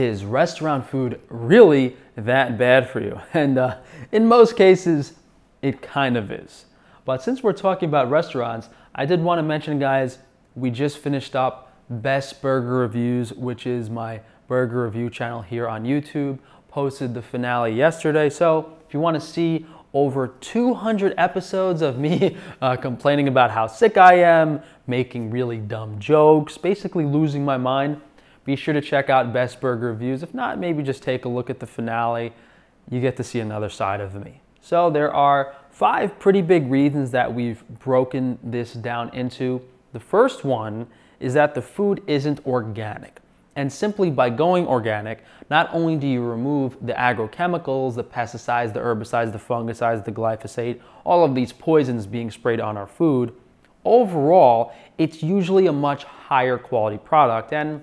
is restaurant food really that bad for you? And uh, in most cases, it kind of is. But since we're talking about restaurants, I did want to mention, guys, we just finished up Best Burger Reviews, which is my burger review channel here on YouTube. Posted the finale yesterday. So if you want to see over 200 episodes of me uh, complaining about how sick I am, making really dumb jokes, basically losing my mind, be sure to check out Best Burger Reviews. If not, maybe just take a look at the finale. You get to see another side of me. So there are five pretty big reasons that we've broken this down into. The first one is that the food isn't organic. And simply by going organic, not only do you remove the agrochemicals, the pesticides, the herbicides, the fungicides, the glyphosate, all of these poisons being sprayed on our food, overall, it's usually a much higher quality product. And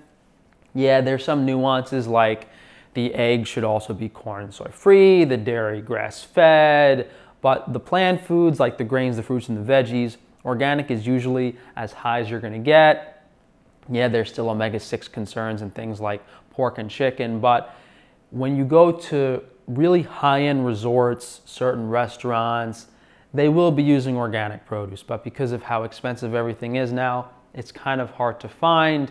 yeah, there's some nuances like the egg should also be corn and soy free, the dairy grass fed, but the plant foods like the grains, the fruits, and the veggies, organic is usually as high as you're gonna get. Yeah, there's still omega 6 concerns and things like pork and chicken, but when you go to really high end resorts, certain restaurants, they will be using organic produce, but because of how expensive everything is now, it's kind of hard to find.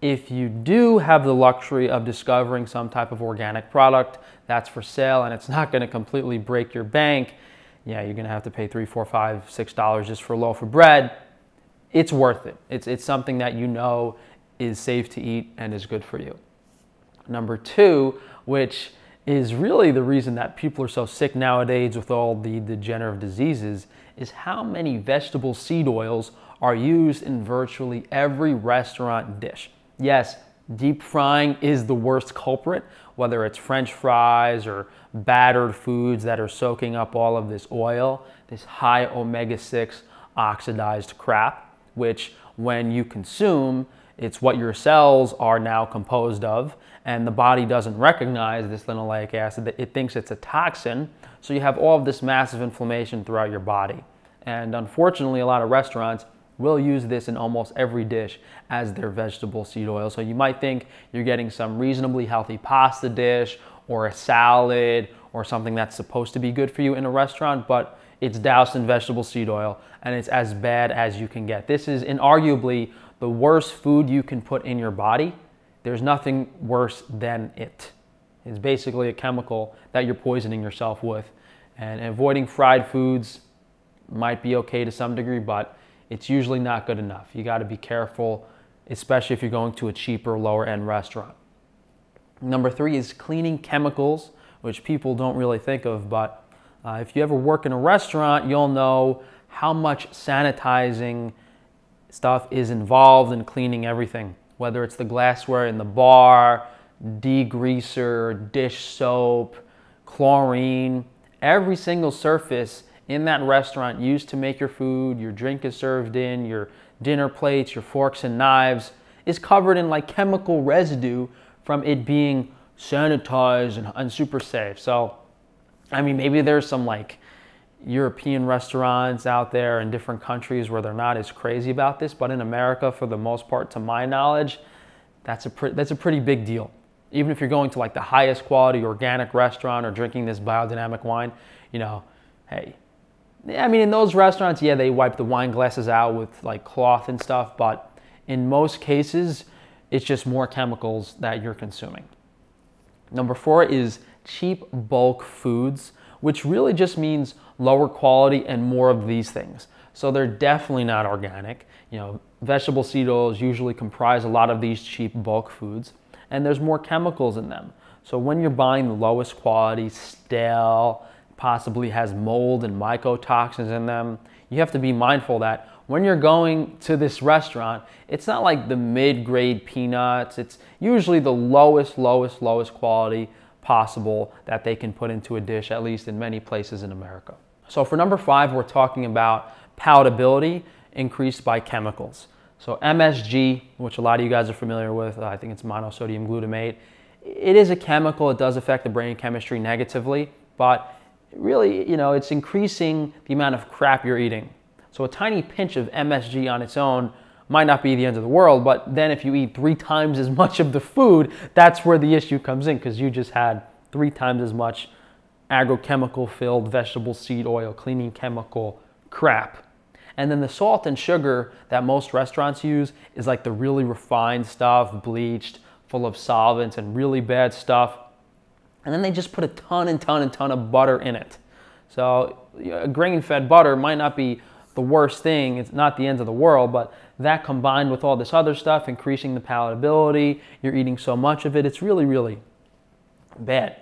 If you do have the luxury of discovering some type of organic product that's for sale and it's not going to completely break your bank, yeah, you're going to have to pay three, four, five, six dollars just for a loaf of bread. It's worth it. It's, it's something that you know is safe to eat and is good for you. Number two, which is really the reason that people are so sick nowadays with all the degenerative diseases, is how many vegetable seed oils are used in virtually every restaurant dish. Yes, deep frying is the worst culprit, whether it's french fries or battered foods that are soaking up all of this oil, this high omega 6 oxidized crap, which when you consume, it's what your cells are now composed of, and the body doesn't recognize this linoleic acid. That it thinks it's a toxin, so you have all of this massive inflammation throughout your body. And unfortunately, a lot of restaurants will use this in almost every dish as their vegetable seed oil. So you might think you're getting some reasonably healthy pasta dish or a salad or something that's supposed to be good for you in a restaurant, but it's doused in vegetable seed oil and it's as bad as you can get. This is inarguably the worst food you can put in your body. There's nothing worse than it. It's basically a chemical that you're poisoning yourself with. And avoiding fried foods might be okay to some degree, but it's usually not good enough. You got to be careful, especially if you're going to a cheaper, lower end restaurant. Number three is cleaning chemicals, which people don't really think of, but uh, if you ever work in a restaurant, you'll know how much sanitizing stuff is involved in cleaning everything, whether it's the glassware in the bar, degreaser, dish soap, chlorine, every single surface in that restaurant used to make your food, your drink is served in, your dinner plates, your forks and knives is covered in like chemical residue from it being sanitized and, and super safe. So, I mean, maybe there's some like European restaurants out there in different countries where they're not as crazy about this, but in America, for the most part, to my knowledge, that's a, pre- that's a pretty big deal. Even if you're going to like the highest quality organic restaurant or drinking this biodynamic wine, you know, hey, I mean, in those restaurants, yeah, they wipe the wine glasses out with like cloth and stuff, but in most cases, it's just more chemicals that you're consuming. Number four is cheap bulk foods, which really just means lower quality and more of these things. So they're definitely not organic. You know, vegetable seed oils usually comprise a lot of these cheap bulk foods, and there's more chemicals in them. So when you're buying the lowest quality, stale, possibly has mold and mycotoxins in them. You have to be mindful that when you're going to this restaurant, it's not like the mid grade peanuts. It's usually the lowest, lowest, lowest quality possible that they can put into a dish, at least in many places in America. So for number five, we're talking about palatability increased by chemicals. So MSG, which a lot of you guys are familiar with, I think it's monosodium glutamate. It is a chemical, it does affect the brain chemistry negatively, but really, you know, it's increasing the amount of crap you're eating. So a tiny pinch of MSG on its own might not be the end of the world, but then if you eat three times as much of the food, that's where the issue comes in because you just had three times as much agrochemical filled vegetable seed oil, cleaning chemical crap. And then the salt and sugar that most restaurants use is like the really refined stuff, bleached, full of solvents and really bad stuff. And then they just put a ton and ton and ton of butter in it. So grain fed butter might not be the worst thing, it's not the end of the world, but that combined with all this other stuff, increasing the palatability, you're eating so much of it, it's really, really bad.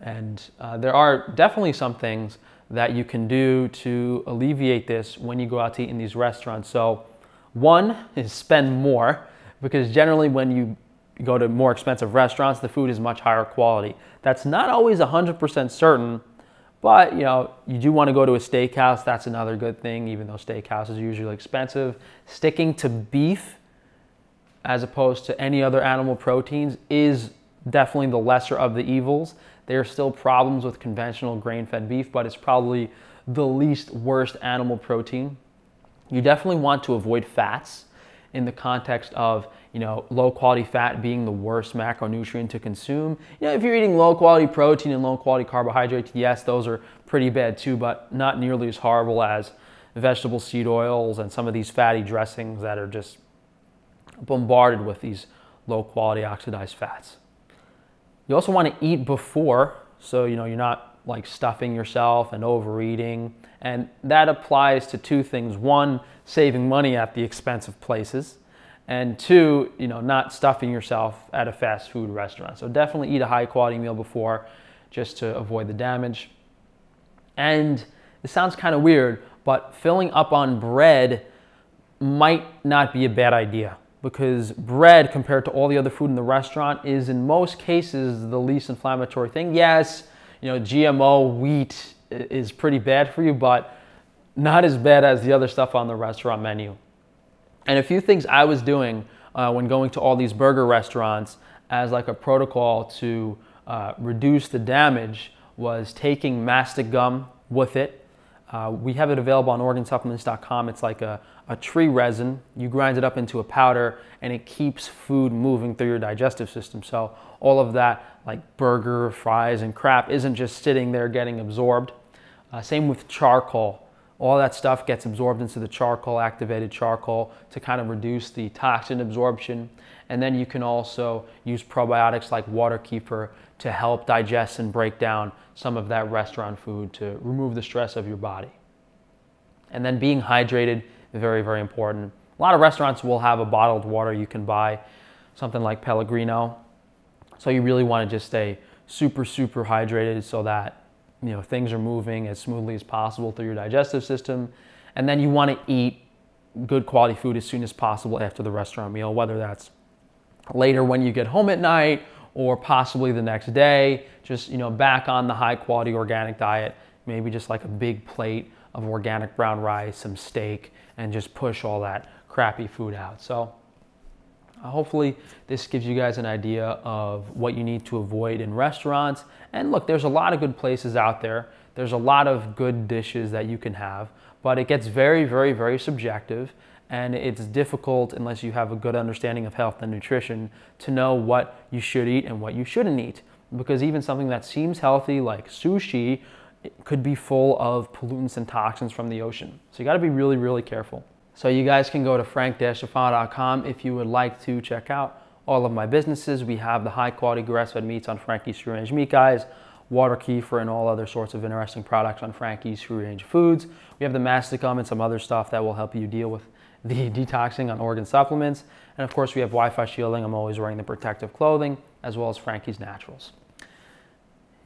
And uh, there are definitely some things that you can do to alleviate this when you go out to eat in these restaurants. So, one is spend more because generally, when you go to more expensive restaurants, the food is much higher quality. That's not always 100% certain, but you know, you do want to go to a steakhouse. That's another good thing, even though steakhouses are usually expensive. Sticking to beef as opposed to any other animal proteins is definitely the lesser of the evils. There are still problems with conventional grain-fed beef, but it's probably the least worst animal protein. You definitely want to avoid fats in the context of you know low quality fat being the worst macronutrient to consume. You know, if you're eating low quality protein and low quality carbohydrates, yes, those are pretty bad too, but not nearly as horrible as vegetable seed oils and some of these fatty dressings that are just bombarded with these low quality oxidized fats. You also want to eat before, so you know you're not like stuffing yourself and overeating. And that applies to two things. One, saving money at the expense of places. And two, you know, not stuffing yourself at a fast food restaurant. So definitely eat a high quality meal before just to avoid the damage. And it sounds kind of weird, but filling up on bread might not be a bad idea because bread compared to all the other food in the restaurant is in most cases the least inflammatory thing. Yes, you know, GMO wheat is pretty bad for you, but not as bad as the other stuff on the restaurant menu. And a few things I was doing uh, when going to all these burger restaurants as like a protocol to uh, reduce the damage was taking mastic gum with it uh, we have it available on organsupplements.com. It's like a, a tree resin. You grind it up into a powder and it keeps food moving through your digestive system. So all of that like burger, fries, and crap isn't just sitting there getting absorbed. Uh, same with charcoal. All that stuff gets absorbed into the charcoal, activated charcoal, to kind of reduce the toxin absorption. And then you can also use probiotics like water kefir to help digest and break down some of that restaurant food to remove the stress of your body. And then being hydrated, very, very important. A lot of restaurants will have a bottled water you can buy, something like Pellegrino. So you really want to just stay super, super hydrated so that you know things are moving as smoothly as possible through your digestive system. And then you want to eat good quality food as soon as possible after the restaurant meal, whether that's later when you get home at night or possibly the next day, just you know, back on the high quality organic diet, maybe just like a big plate of organic brown rice, some steak, and just push all that crappy food out. So hopefully this gives you guys an idea of what you need to avoid in restaurants. And look, there's a lot of good places out there. There's a lot of good dishes that you can have, but it gets very, very, very subjective and it's difficult unless you have a good understanding of health and nutrition to know what you should eat and what you shouldn't eat. Because even something that seems healthy, like sushi, could be full of pollutants and toxins from the ocean. So you got to be really, really careful. So you guys can go to frank-tufano.com if you would like to check out all of my businesses. We have the high quality grass-fed meats on Frankie's Free Range Meat Guys, water kefir, and all other sorts of interesting products on Frankie's Free Range Foods. We have the mastic gum and some other stuff that will help you deal with the detoxing on organ supplements. And of course, we have Wi-Fi shielding. I'm always wearing the protective clothing, as well as Frankie's Naturals.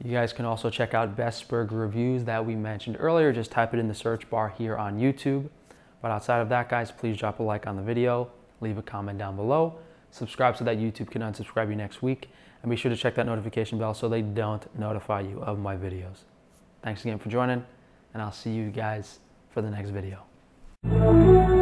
You guys can also check out Best Burger Reviews that we mentioned earlier. Just type it in the search bar here on YouTube. But outside of that, guys, please drop a like on the video, leave a comment down below, subscribe so that YouTube can unsubscribe you next week, and be sure to check that notification bell so they don't notify you of my videos. Thanks again for joining, and I'll see you guys for the next video.